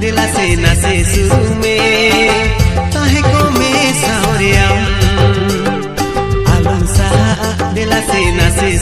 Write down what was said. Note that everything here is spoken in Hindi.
दिला से नसे शुरू में। ताहे को में सहोरिया आलम सा दिला से नसे